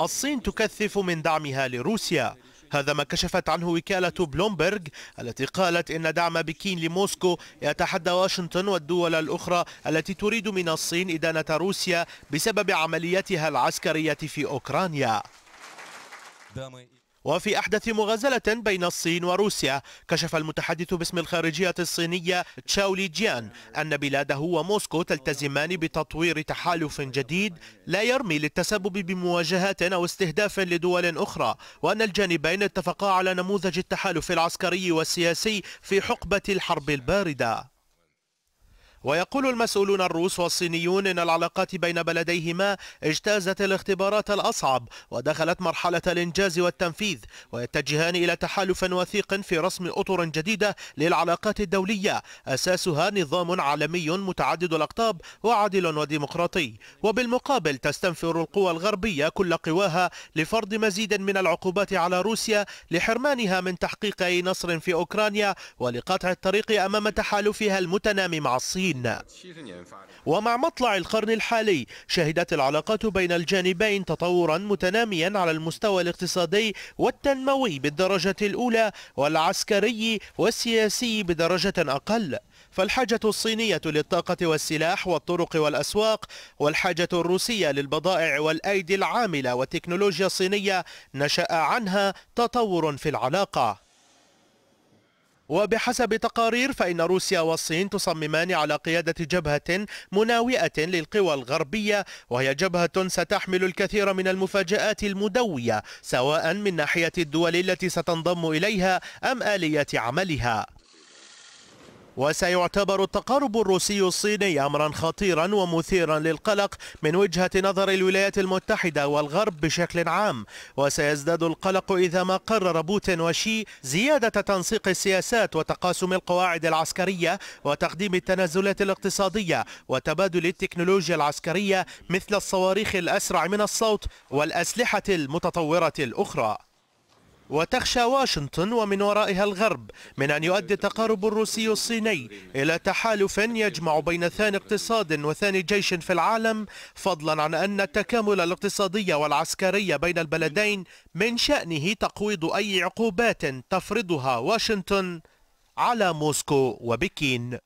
الصين تكثف من دعمها لروسيا. هذا ما كشفت عنه وكالة بلومبرغ التي قالت إن دعم بكين لموسكو يتحدى واشنطن والدول الأخرى التي تريد من الصين إدانة روسيا بسبب عملياتها العسكرية في أوكرانيا. وفي أحدث مغازلة بين الصين وروسيا كشف المتحدث باسم الخارجية الصينية تشاولي جيان أن بلاده وموسكو تلتزمان بتطوير تحالف جديد لا يرمي للتسبب بمواجهات أو استهداف لدول أخرى وأن الجانبين اتفقا على نموذج التحالف العسكري والسياسي في حقبة الحرب الباردة. ويقول المسؤولون الروس والصينيون إن العلاقات بين بلديهما اجتازت الاختبارات الأصعب ودخلت مرحلة الإنجاز والتنفيذ ويتجهان إلى تحالف وثيق في رسم أطر جديدة للعلاقات الدولية. أساسها نظام عالمي متعدد الأقطاب وعادل وديمقراطي. وبالمقابل تستنفر القوى الغربية كل قواها لفرض مزيد من العقوبات على روسيا لحرمانها من تحقيق أي نصر في أوكرانيا ولقطع الطريق أمام تحالفها المتنامي مع الصين. الصين ومع مطلع القرن الحالي شهدت العلاقات بين الجانبين تطورا متناميا على المستوى الاقتصادي والتنموي بالدرجة الأولى والعسكري والسياسي بدرجة أقل. فالحاجة الصينية للطاقة والسلاح والطرق والأسواق والحاجة الروسية للبضائع والأيدي العاملة والتكنولوجيا الصينية نشأ عنها تطور في العلاقة. وبحسب تقارير فإن روسيا والصين تصممان على قيادة جبهة مناوئة للقوى الغربية وهي جبهة ستحمل الكثير من المفاجآت المدوية سواء من ناحية الدول التي ستنضم إليها أم آليات عملها. وسيعتبر التقارب الروسي الصيني أمرا خطيرا ومثيرا للقلق من وجهة نظر الولايات المتحدة والغرب بشكل عام. وسيزداد القلق إذا ما قرر بوتين وشي زيادة تنسيق السياسات وتقاسم القواعد العسكرية وتقديم التنازلات الاقتصادية وتبادل التكنولوجيا العسكرية مثل الصواريخ الأسرع من الصوت والأسلحة المتطورة الأخرى. وتخشى واشنطن ومن ورائها الغرب من أن يؤدي التقارب الروسي الصيني إلى تحالف يجمع بين ثاني اقتصاد وثاني جيش في العالم فضلا عن أن التكامل الاقتصادي والعسكري بين البلدين من شأنه تقويض أي عقوبات تفرضها واشنطن على موسكو وبكين.